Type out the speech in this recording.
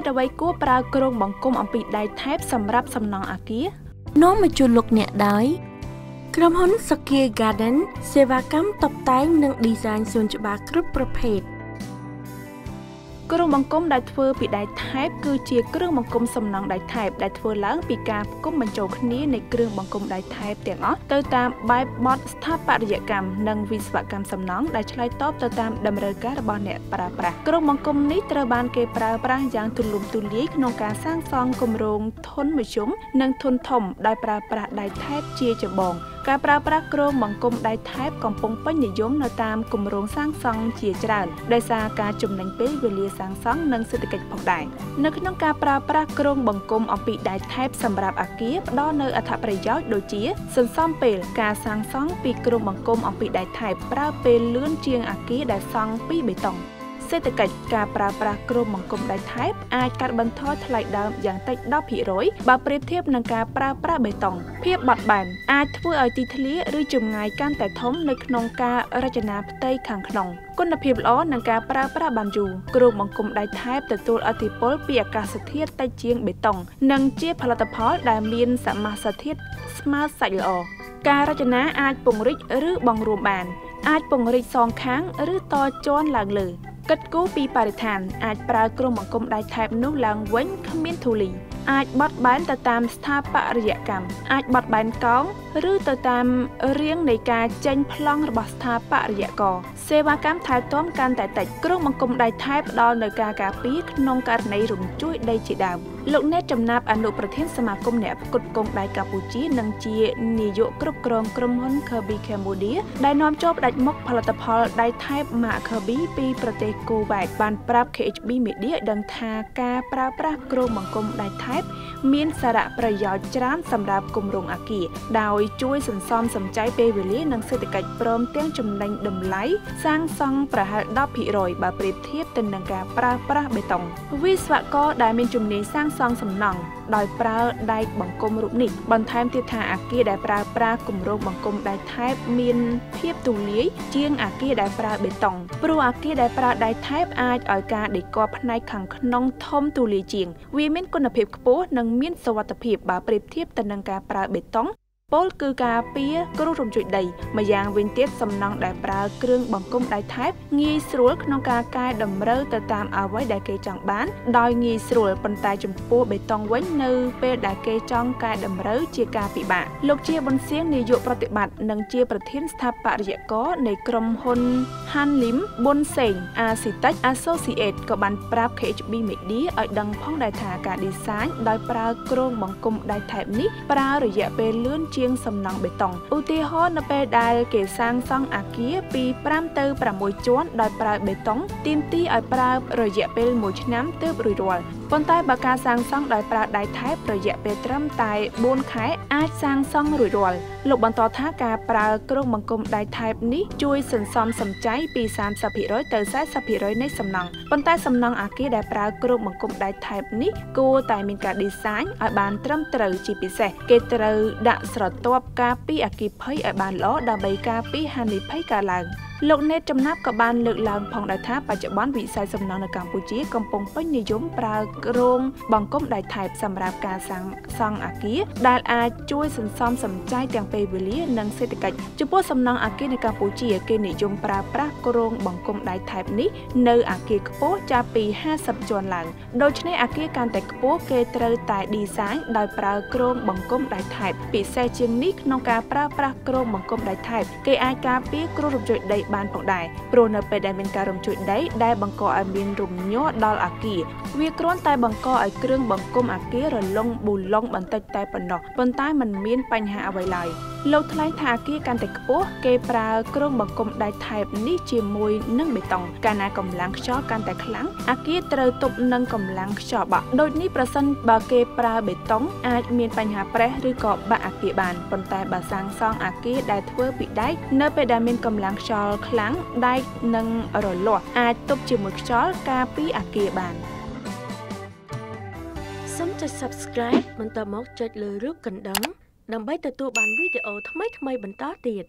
តុអ្វីគួរប្រើគ្រោងបង្គំអំពីដៃថែបសម្រាប់សំណង់អគារនាំមកជួលលោកអ្នកដោយក្រុមហ៊ុន Sakia Garden សេវាកម្មតុបតែងនិង design សួនច្បារគ្រប់ប្រភេទ គ្រឿងបង្គំដែលធ្វើពីដែកថែបគឺជាគ្រឿងបង្គំសំណង់ដែកថែបដែលធ្វើឡើងពីការផ្គុំបញ្ចូលគ្នានៃគ្រឿងបង្គំដែកថែបទាំងអស់ទៅតាមបែបបទស្ថាបត្យកម្មនិងវិស្វកម្មសំណង់ដែលឆ្លើយតបទៅតាមតម្រូវការរបស់អ្នកប្រើប្រាស់គ្រឿងបង្គំនេះត្រូវបានគេប្រើប្រាស់យ៉ាងទូលំទូលាយក្នុងការសាងសង់គម្រោងធន់មធ្យមនិងធន់ធំដោយប្រើប្រាស់ដែកថែបជាចម្បង ការប្រើប្រាស់គ្រោងបង្គំដៃថែបកំពុងពេញនិយមនៅតាមគម្រោងសាងសង់ជាច្រើនដោយសារការចំណេញពេលវេលាសាងសង់និងសេដ្ឋកិច្ចផងដែរនៅក្នុងការប្រើប្រាស់គ្រោងបង្គំអំពីដៃថែបសម្រាប់អាគារផ្ដល់នូវអត្ថប្រយោជន៍ដូចជាសន្សំពេលការសាងសង់ពីគ្រោងបង្គំអំពីដៃថែបប្រើពេលលឿនជាងអាគារដែលសង់ពីបេតុង សេដ្ឋកិច្ចការប្រើប្រាស់គ្រោងបង្គំដៃថែបអាចកាត់បន្ថយថ្លៃដើមយ៉ាងតិច10%បើប្រៀបធៀបនឹងការប្រើប្រាស់បេតុងភាពបត់បែនអាចធ្វើឲ្យទីធ្លាឬចម្ងាយកាន់តែធំនៅក្នុងការរចនាផ្ទៃខាងក្នុងគុណភាពល្អនិងការប្រើប្រាស់បានយូរគ្រោងបង្គំដៃថែបទទួលឥទ្ធិពលពីអាកាសធាតុតិចជាងបេតុង និងជាផលិតផលដែលមានសមាសធាតុស្មើសាច់ល្អការរចនាអាចពង្រីកឬបង្រួមបាន អាចពង្រីកសងខាង ឬតជាន់ឡើងលើ គិតគូរពីបរិស្ថាន អាចប្រើគ្រោងបង្គំដៃថែបនោះឡើងវិញគ្មានធូលី អាចបត់បែនទៅតាមស្ថាបត្យកម្មអាចបត់បែនកោងឬទៅតាមរាងនៃការចេញប្លង់របស់ស្ថាបត្យករសេវាកម្មថែទាំកាន់តែតិចគ្រោងបង្គំដៃថែបផ្ដល់នូវការការពារក្នុងករណីរំជួយដីជាដើម លោកណេតចំណាប់អនុប្រធានសមាគមអ្នកផ្គត់ផ្គង់ដៃកម្ពុជា និងជានាយកគ្រប់គ្រងក្រុមហ៊ុន Kirby Cambodia ដែលនាំចូលផ្ដាច់មុខផលិតផលដៃថែប Mark Kirby ពីប្រទេសគូវ៉ែតបានប្រាប់ KHB Media ដឹងថាការប្រើប្រាស់គ្រោងបង្គំដៃថែបមានសារៈប្រយោជន៍ច្រើនសម្រាប់គម្រោងអគារដោយជួយសន្សំសំចៃពេលវេលានិងសេដ្ឋកិច្ចព្រមទាំងចំណេញតម្លៃសាងសង់ប្រហែល10%បើប្រៀបធៀបទៅនឹងការប្រើប្រាស់បេតុងវិស្វករដែលមានជំនាញសាងសង់សំណង់ដោយប្រើដែកបង្គំរូបនេះបន្ថែមទៀតថាអាគារដែលប្រើប្រាស់គម្រោងបង្គំដែកថែបមានភាពទូលាយជាងអាគារដែលប្រើបេតុងព្រោះអាគារដែលប្រើដែកថែបអាចឲ្យការដេគ័រផ្នែកខាងក្នុងធំទូលាយជាង វាមានគុណភាពខ្ពស់និងមានសុវត្ថិភាពបើប្រៀបធៀបទៅនឹងការប្រើបេតុង ពលគឺការពារគ្រោះរំជួយដីម្យ៉ាងវិញទៀតសំណង់ដែលប្រើគ្រឿងបង្គំដៃថែបងាយស្រួលក្នុងការកែតម្រូវទៅតាមអ្វីដែលគេចង់បាន ដោយងាយស្រួលប៉ុន្តែចំពោះបេតុងវិញនៅពេលដែលគេចង់កែតម្រូវជាការពិបាកលោកជាប៊ុនសៀងនាយកប្រតិបត្តិនិងជាប្រធានស្ថាបត្យករនៃក្រុមហ៊ុន Han Lim ប៊ុនសេង Architect Associate ក៏បានប្រាប់ KHB Media ឲ្យដឹងផងដែរថាការ design ដោយប្រើគ្រោងបង្គំដៃថែបនេះប្រើរយៈពេលលឿនជាងសំណង់បេតុងឧទាហរណ៍នៅពេលដែលគេសាងសង់អគារពី5ទៅ6ជាន់ដោយប្រើបេតុងទាមទារឲ្យប្រើរយៈពេល1ឆ្នាំទើបរួចរាល់ ប៉ុន្តែបើការសាងសង់ដោយប្រើដៃថែបរយៈពេលត្រឹមតែ4ខែអាចសាងសង់រួចរាល់លោកបន្តថាការប្រើគ្រោងបង្គំដៃថែបនេះជួយសន្សំសំចៃពី30%ទៅ40%នៃសំណង់ប៉ុន្តែសំណង់អគារដែលប្រើគ្រោងបង្គំដៃថែបនេះគួរតែមានការ design ឲ្យបានត្រឹមត្រូវជាពិសេសគេត្រូវដាក់ស្រទាប់ការពីអគិភ័យឲ្យបានល្អដើម្បីការពីហានិភ័យកើតឡើង លោកណេតចំណាប់ក៏បានលើកឡើងផងដែរថាបច្ចុប្បន្នវិស័យសំណង់នៅកម្ពុជាកំពុងពេញនិយមប្រើគ្រោងបង្គំដៃថែបសម្រាប់ការសាងសង់អគារដែលអាចជួយសន្សំសំចៃទាំងពេលវេលានិងសេដ្ឋកិច្ចចំពោះសំណង់អគារនៅកម្ពុជាគេនិយមប្រើប្រាស់គ្រោងបង្គំដៃថែបនេះនៅអគារខ្ពស់ចាប់ពី50ជាន់ឡើងដូច្នេះអគារកាន់តែខ្ពស់គេត្រូវតែ design ដោយប្រើគ្រោងបង្គំដៃថែបពិសេសជាងនេះក្នុងការប្រើប្រាស់គ្រោងបង្គំដៃថែបគេអាចការពារគ្រោះរំជើបដីបានផងដែរព្រោះនៅពេលដែលមានការរំជួយដីដែលបង្កឲ្យមានរំញ័រដល់អាគារវាគ្រាន់តែបង្កឲ្យគ្រឿងបង្គំអាគាររលុងប៊ូឡុងបន្តិចតែប៉ុណ្ណោះប៉ុន្តែมันមានបញ្ហាអ្វីឡើយលោកថ្លែងថាអាគារកាន់តែខ្ពស់គេប្រើគ្រោងបង្គំដែកថែបនេះជាមួយនឹងបេតុងកាលណាកម្លាំងខ្យល់កាន់តែខ្លាំងអាគារត្រូវទប់នឹងកម្លាំងខ្យល់បក់ដូចនេះប្រសិនបើគេប្រើបេតុងអាចមានបញ្ហាប្រេះឬក៏បាក់អាគារបានប៉ុន្តែបើសាងសង់អាគារដែលធ្វើពីដែកនៅពេលដែលមានកម្លាំងខ្យល់ខ្លាំងដែកនឹងរលាស់អាចទប់ជាមួយខ្យល់ការពីអាគារបានសូមចុច Subscribe បន្តមកចុចលើរូបកណ្ដឹង ដើម្បីទទួលបានវីដេអូថ្មីៗបន្តទៀត